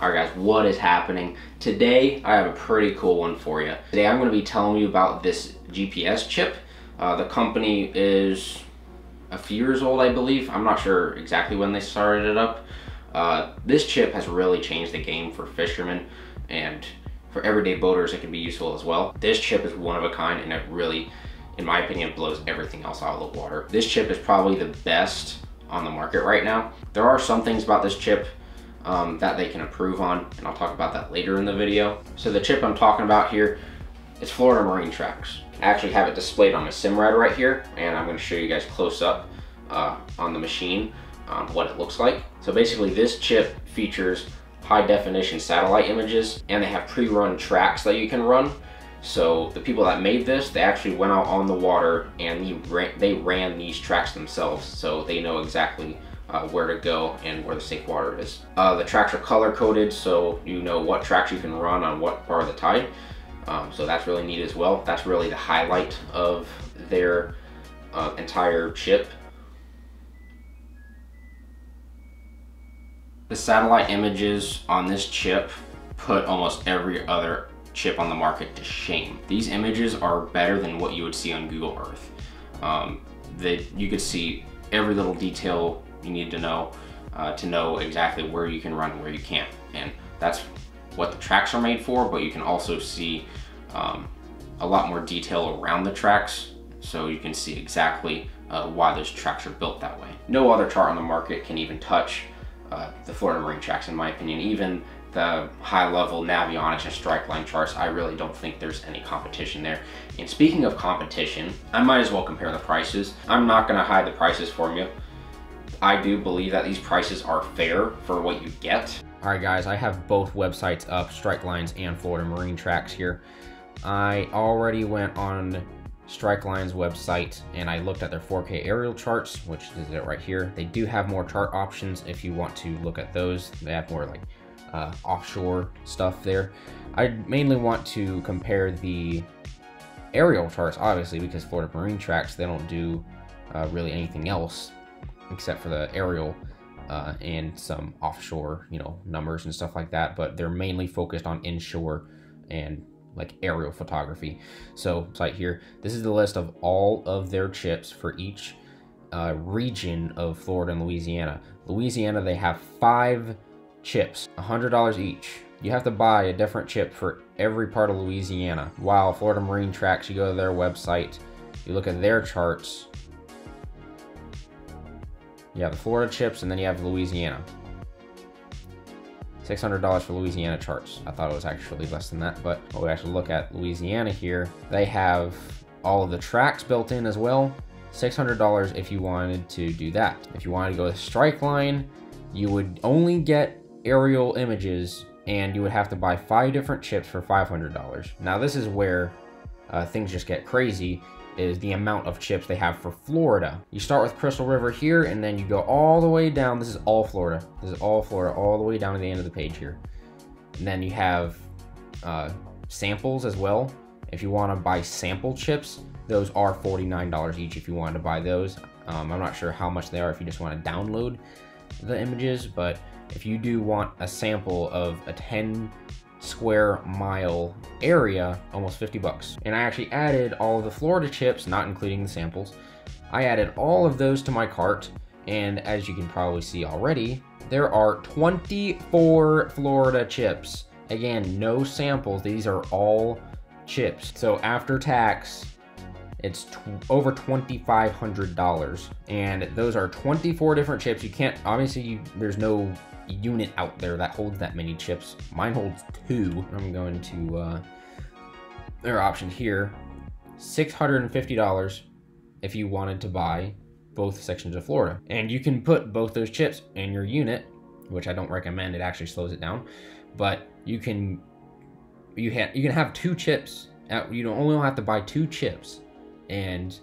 Alright guys, what is happening? Today, I have a pretty cool one for you. Today I'm going to be telling you about this GPS chip. Uh, the company is a few years old, I believe. I'm not sure exactly when they started it up. Uh, this chip has really changed the game for fishermen and for everyday boaters it can be useful as well. This chip is one of a kind and it really, in my opinion, blows everything else out of the water. This chip is probably the best on the market right now. There are some things about this chip um, that they can improve on, and I'll talk about that later in the video. So the chip I'm talking about here is Florida Marine Tracks. I actually have it displayed on my Simrad right here, and I'm gonna show you guys close up uh, on the machine um, what it looks like. So basically this chip features high definition satellite images, and they have pre-run tracks that you can run. So the people that made this, they actually went out on the water and they ran, they ran these tracks themselves. So they know exactly uh, where to go and where the safe water is. Uh, the tracks are color coded so you know what tracks you can run on what part of the tide. Um, so that's really neat as well. That's really the highlight of their uh, entire chip. The satellite images on this chip put almost every other chip on the market to shame. These images are better than what you would see on Google Earth. Um, that you could see every little detail you need to know uh, to know exactly where you can run and where you can't. And that's what the tracks are made for, but you can also see um, a lot more detail around the tracks so you can see exactly uh, why those tracks are built that way. No other chart on the market can even touch uh, the Florida Marine tracks in my opinion. Even the high level Navionics and StrikeLine charts, I really don't think there's any competition there. And speaking of competition, I might as well compare the prices. I'm not gonna hide the prices for you. I do believe that these prices are fair for what you get. All right, guys, I have both websites up, StrikeLines and Florida Marine Tracks here. I already went on StrikeLine's website and I looked at their 4K aerial charts, which is it right here. They do have more chart options if you want to look at those. They have more like uh, offshore stuff there. I mainly want to compare the aerial charts, obviously, because Florida Marine Tracks, they don't do uh, really anything else except for the aerial uh, and some offshore, you know, numbers and stuff like that. But they're mainly focused on inshore and like aerial photography. So right here, this is the list of all of their chips for each uh, region of Florida and Louisiana. Louisiana, they have five chips, $100 each. You have to buy a different chip for every part of Louisiana. While Florida Marine Tracks, you go to their website, you look at their charts, you have the Florida chips, and then you have Louisiana. $600 for Louisiana charts. I thought it was actually less than that, but we actually look at Louisiana here. They have all of the tracks built in as well. $600 if you wanted to do that. If you wanted to go with StrikeLine, you would only get aerial images and you would have to buy five different chips for $500. Now this is where uh, things just get crazy is the amount of chips they have for Florida. You start with Crystal River here, and then you go all the way down. This is all Florida. This is all Florida, all the way down to the end of the page here. And then you have uh, samples as well. If you want to buy sample chips, those are $49 each if you wanted to buy those. Um, I'm not sure how much they are if you just want to download the images, but if you do want a sample of a 10 square mile area, almost 50 bucks. And I actually added all of the Florida chips, not including the samples. I added all of those to my cart, and as you can probably see already, there are 24 Florida chips. Again, no samples, these are all chips. So after tax, it's over $2,500. And those are 24 different chips. You can't, obviously, you, there's no unit out there that holds that many chips. Mine holds two. I'm going to, uh, their option here, $650 if you wanted to buy both sections of Florida. And you can put both those chips in your unit, which I don't recommend, it actually slows it down. But you can, you, ha you can have two chips, at, you don't only have to buy two chips, and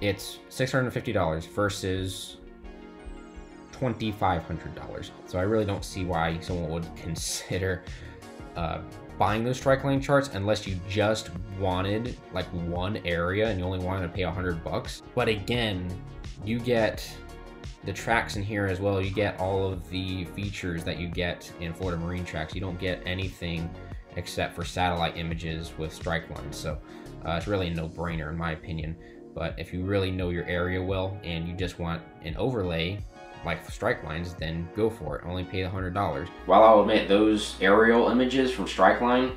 it's $650 versus $2,500. So I really don't see why someone would consider uh, buying those StrikeLine charts unless you just wanted like one area and you only wanted to pay a hundred bucks. But again, you get the tracks in here as well, you get all of the features that you get in Florida Marine Tracks. You don't get anything except for satellite images with StrikeLines. So uh, it's really a no-brainer in my opinion. But if you really know your area well and you just want an overlay like StrikeLines, then go for it. Only pay hundred dollars. While I'll admit those aerial images from StrikeLine,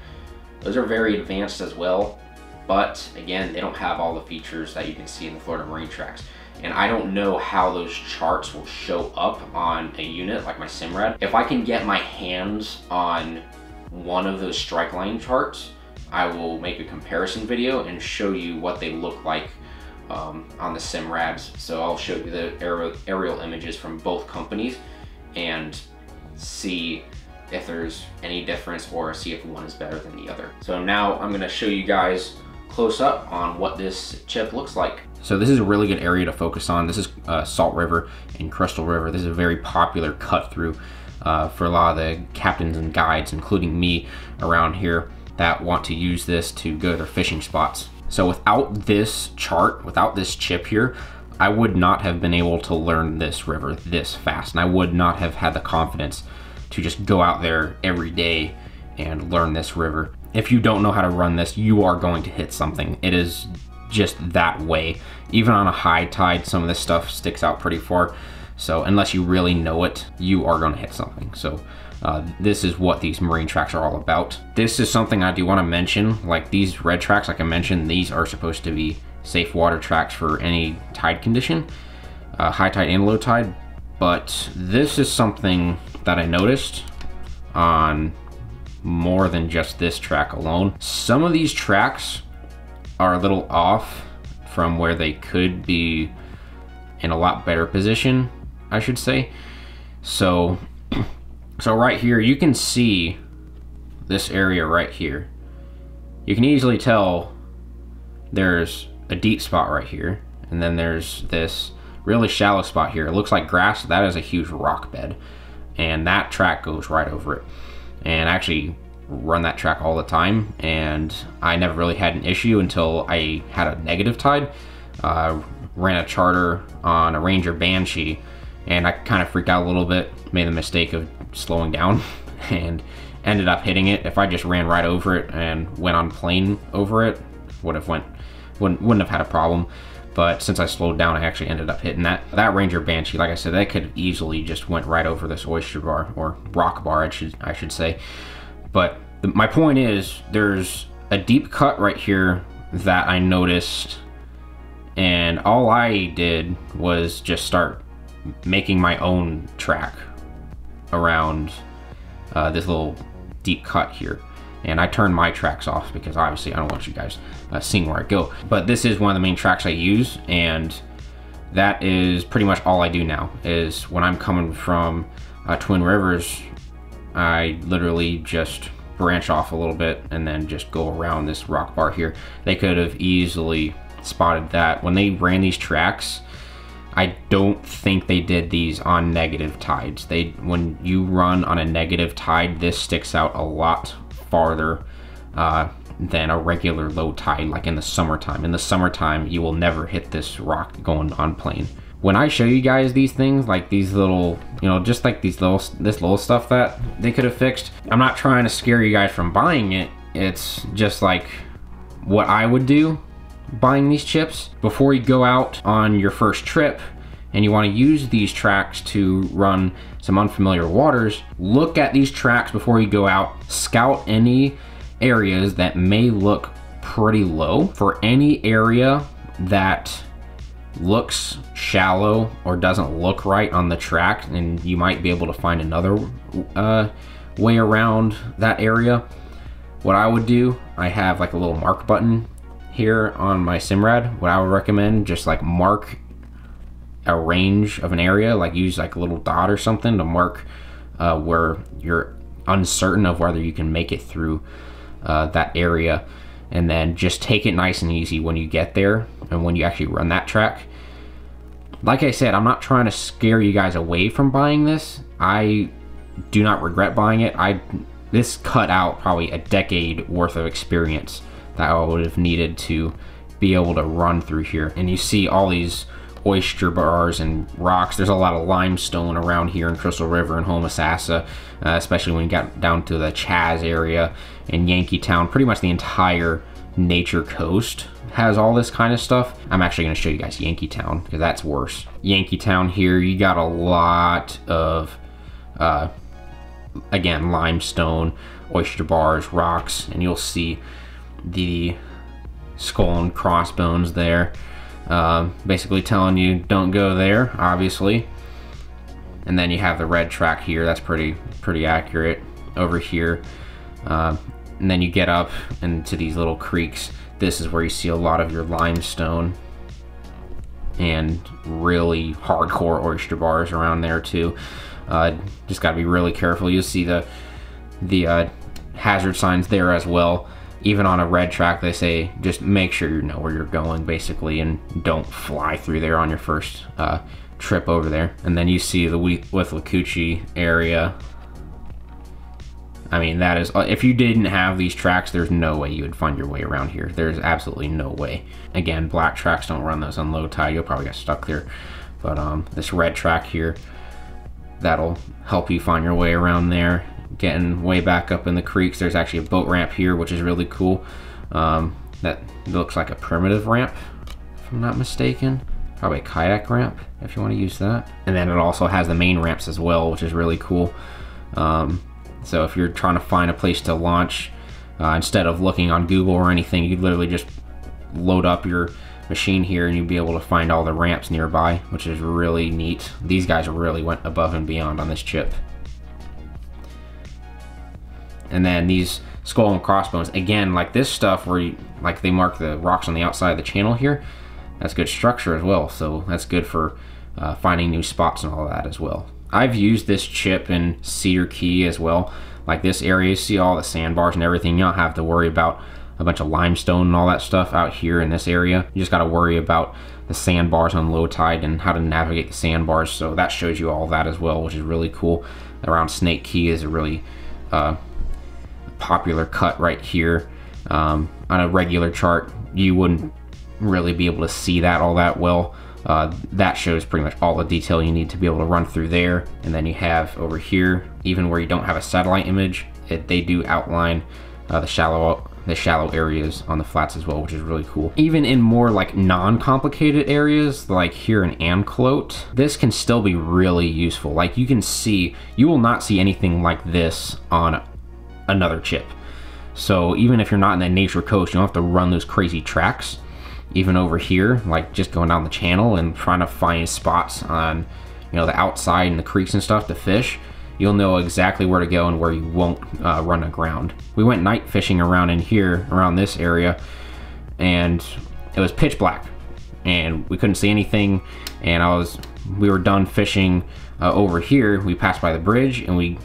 those are very advanced as well. But again, they don't have all the features that you can see in the Florida Marine Tracks. And I don't know how those charts will show up on a unit like my Simrad. If I can get my hands on one of those StrikeLine charts, I will make a comparison video and show you what they look like um, on the Simrads. So I'll show you the aerial, aerial images from both companies and see if there's any difference or see if one is better than the other. So now I'm gonna show you guys close up on what this chip looks like. So this is a really good area to focus on. This is uh, Salt River and Crystal River. This is a very popular cut through uh, for a lot of the captains and guides, including me around here that want to use this to go to their fishing spots. So without this chart, without this chip here, I would not have been able to learn this river this fast. And I would not have had the confidence to just go out there every day and learn this river. If you don't know how to run this, you are going to hit something. It is just that way. Even on a high tide, some of this stuff sticks out pretty far. So unless you really know it, you are going to hit something. So uh, this is what these marine tracks are all about. This is something I do want to mention, like these red tracks, like I mentioned, these are supposed to be safe water tracks for any tide condition, uh, high tide and low tide, but this is something that I noticed on more than just this track alone. Some of these tracks are a little off from where they could be in a lot better position, I should say. So so right here, you can see this area right here. You can easily tell there's a deep spot right here. And then there's this really shallow spot here. It looks like grass. That is a huge rock bed. And that track goes right over it. And I actually run that track all the time. And I never really had an issue until I had a negative tide. Uh, ran a charter on a Ranger Banshee. And I kind of freaked out a little bit. Made the mistake of slowing down and ended up hitting it. If I just ran right over it and went on plane over it, would have went wouldn't wouldn't have had a problem. But since I slowed down, I actually ended up hitting that. That Ranger Banshee, like I said, that could easily just went right over this oyster bar or rock bar, I should I should say. But the, my point is, there's a deep cut right here that I noticed, and all I did was just start making my own track around uh, this little deep cut here. And I turn my tracks off because obviously I don't want you guys uh, seeing where I go. But this is one of the main tracks I use and that is pretty much all I do now is when I'm coming from uh, Twin Rivers, I literally just branch off a little bit and then just go around this rock bar here. They could have easily spotted that. When they ran these tracks, I don't think they did these on negative tides. They When you run on a negative tide, this sticks out a lot farther uh, than a regular low tide, like in the summertime. In the summertime, you will never hit this rock going on plane. When I show you guys these things, like these little, you know, just like these little, this little stuff that they could have fixed, I'm not trying to scare you guys from buying it. It's just like what I would do buying these chips. Before you go out on your first trip and you want to use these tracks to run some unfamiliar waters, look at these tracks before you go out, scout any areas that may look pretty low. For any area that looks shallow or doesn't look right on the track, and you might be able to find another uh, way around that area, what I would do, I have like a little mark button here on my Simrad, what I would recommend, just like mark a range of an area, like use like a little dot or something to mark uh, where you're uncertain of whether you can make it through uh, that area. And then just take it nice and easy when you get there and when you actually run that track. Like I said, I'm not trying to scare you guys away from buying this. I do not regret buying it. I This cut out probably a decade worth of experience that I would have needed to be able to run through here. And you see all these oyster bars and rocks. There's a lot of limestone around here in Crystal River and Homosassa, uh, especially when you got down to the Chaz area and Yankeetown. Pretty much the entire nature coast has all this kind of stuff. I'm actually going to show you guys Yankeetown because that's worse. Yankeetown here, you got a lot of, uh, again, limestone, oyster bars, rocks, and you'll see the skull and crossbones there. Um, basically telling you don't go there, obviously. And then you have the red track here. That's pretty pretty accurate over here. Uh, and then you get up into these little creeks. This is where you see a lot of your limestone and really hardcore oyster bars around there too. Uh, just got to be really careful. You'll see the the uh, hazard signs there as well even on a red track, they say just make sure you know where you're going, basically, and don't fly through there on your first uh, trip over there. And then you see the with Withlacoochee area. I mean, that is, uh, if you didn't have these tracks, there's no way you would find your way around here. There's absolutely no way. Again, black tracks don't run those on low tide. You'll probably get stuck there. But um, this red track here, that'll help you find your way around there getting way back up in the creeks. There's actually a boat ramp here, which is really cool. Um, that looks like a primitive ramp, if I'm not mistaken. Probably a kayak ramp, if you want to use that. And then it also has the main ramps as well, which is really cool. Um, so if you're trying to find a place to launch, uh, instead of looking on Google or anything, you literally just load up your machine here and you'll be able to find all the ramps nearby, which is really neat. These guys really went above and beyond on this chip. And then these skull and crossbones, again, like this stuff where you, like they mark the rocks on the outside of the channel here, that's good structure as well. So that's good for uh, finding new spots and all that as well. I've used this chip in Cedar Key as well. Like this area, you see all the sandbars and everything. You don't have to worry about a bunch of limestone and all that stuff out here in this area. You just got to worry about the sandbars on low tide and how to navigate the sandbars. So that shows you all that as well, which is really cool. Around Snake Key is a really uh, popular cut right here. Um, on a regular chart, you wouldn't really be able to see that all that well. Uh, that shows pretty much all the detail you need to be able to run through there. And then you have over here, even where you don't have a satellite image, it, they do outline uh, the shallow the shallow areas on the flats as well, which is really cool. Even in more like non-complicated areas, like here in Anclote, this can still be really useful. Like you can see, you will not see anything like this on another chip. So even if you're not in that nature coast, you don't have to run those crazy tracks. Even over here, like just going down the channel and trying to find spots on, you know, the outside and the creeks and stuff to fish, you'll know exactly where to go and where you won't uh, run aground. We went night fishing around in here, around this area, and it was pitch black, and we couldn't see anything. And I was, we were done fishing uh, over here. We passed by the bridge, and we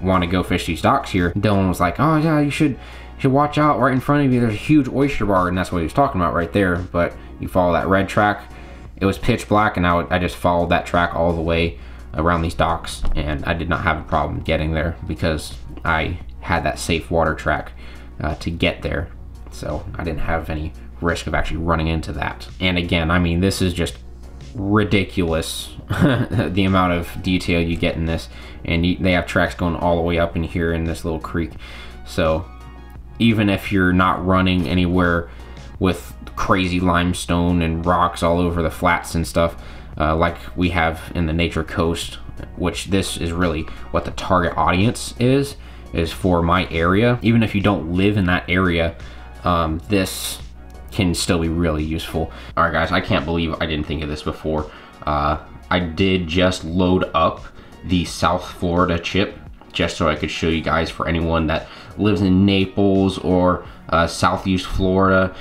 want to go fish these docks here, Dylan was like, oh yeah, you should, should watch out right in front of you. There's a huge oyster bar, and that's what he was talking about right there. But you follow that red track. It was pitch black, and I, would, I just followed that track all the way around these docks, and I did not have a problem getting there because I had that safe water track uh, to get there. So I didn't have any risk of actually running into that. And again, I mean, this is just ridiculous the amount of detail you get in this. And you, they have tracks going all the way up in here in this little creek. So even if you're not running anywhere with crazy limestone and rocks all over the flats and stuff uh, like we have in the nature coast which this is really what the target audience is is for my area. Even if you don't live in that area um, this can still be really useful. All right, guys, I can't believe I didn't think of this before. Uh, I did just load up the South Florida chip just so I could show you guys for anyone that lives in Naples or uh, Southeast Florida.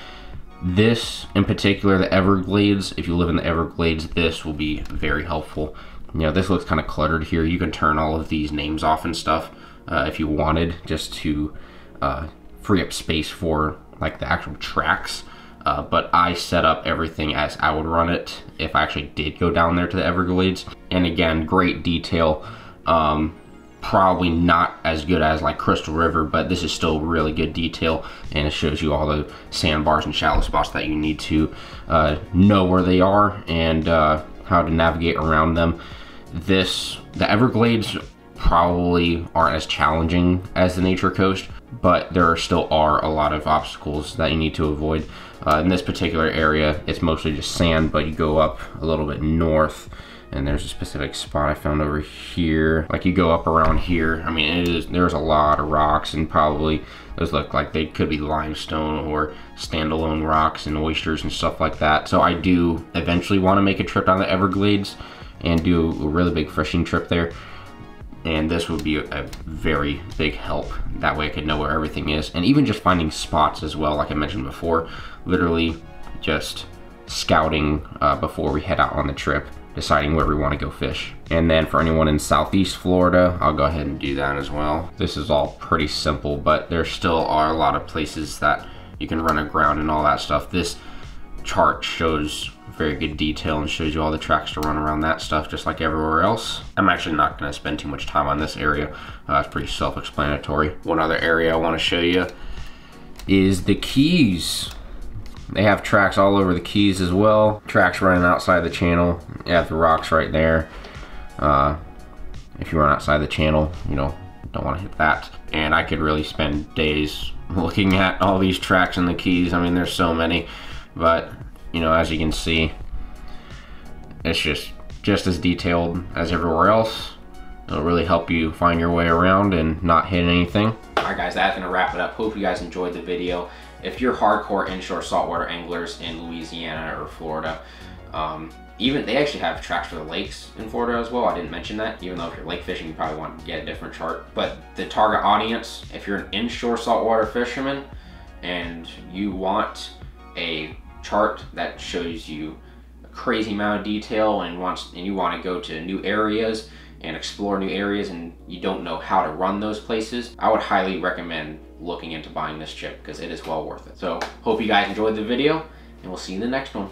This in particular, the Everglades, if you live in the Everglades, this will be very helpful. You know, this looks kind of cluttered here. You can turn all of these names off and stuff uh, if you wanted just to uh, free up space for like the actual tracks. Uh, but I set up everything as I would run it if I actually did go down there to the Everglades. And again, great detail. Um, probably not as good as like Crystal River, but this is still really good detail and it shows you all the sandbars and shallow spots that you need to uh, know where they are and uh, how to navigate around them. This, the Everglades probably aren't as challenging as the Nature Coast, but there still are a lot of obstacles that you need to avoid. Uh, in this particular area, it's mostly just sand, but you go up a little bit north and there's a specific spot I found over here. Like you go up around here, I mean, it is, there's a lot of rocks and probably those look like they could be limestone or standalone rocks and oysters and stuff like that. So I do eventually want to make a trip down the Everglades and do a really big fishing trip there. And this would be a, very big help. That way I could know where everything is. And even just finding spots as well, like I mentioned before, literally just scouting uh, before we head out on the trip deciding where we want to go fish. And then for anyone in Southeast Florida, I'll go ahead and do that as well. This is all pretty simple, but there still are a lot of places that you can run aground and all that stuff. This chart shows very good detail and shows you all the tracks to run around that stuff just like everywhere else. I'm actually not going to spend too much time on this area. Uh, it's pretty self-explanatory. One other area I want to show you is the Keys. They have tracks all over the keys as well. Tracks running outside the channel. You have the rocks right there. Uh, if you run outside the channel, you know, don't want to hit that. And I could really spend days looking at all these tracks in the keys. I mean, there's so many, but you know, as you can see, it's just just as detailed as everywhere else. It'll really help you find your way around and not hit anything. All right, guys, that's gonna wrap it up. Hope you guys enjoyed the video if you're hardcore inshore saltwater anglers in Louisiana or Florida, um, even they actually have tracks for the lakes in Florida as well. I didn't mention that, even though if you're lake fishing, you probably want to get a different chart. But the target audience, if you're an inshore saltwater fisherman and you want a chart that shows you a crazy amount of detail and wants and you want to go to new areas and explore new areas and you don't know how to run those places, I would highly recommend looking into buying this chip because it is well worth it. So hope you guys enjoyed the video and we'll see you in the next one.